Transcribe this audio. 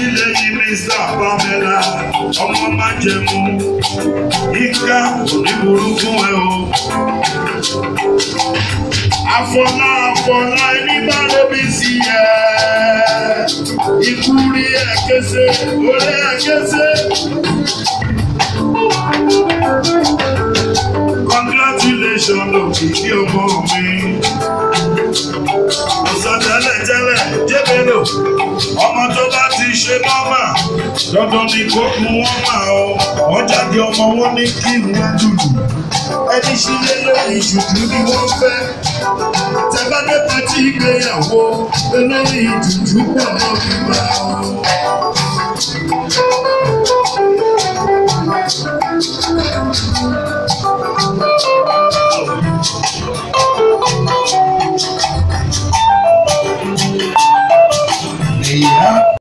alátìlẹyìn mr pamela ọmọ májẹmú ìka oníburú fún ẹ o. àfọlá àfọlá ẹni bá lóbi sí ẹ ikú rí ẹ kése orí ẹ kése. congratulations òkìkí ọmọ mi ọ̀sán tẹ́lẹ̀ tẹ́lẹ̀ jébélò ṣe mọ́mà dandan ni kó mu wọ́n mà o wọ́n jáde ọmọ wọn ní kí wọ́n dùdù ẹni sílé lórí ìṣùkú ni wọ́n fẹ́ tẹ́gbàdé pàtí ìgbéyàwó eléyìí dùdú pọ̀ mọ́ mi máa